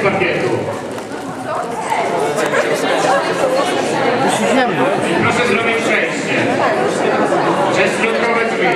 perché?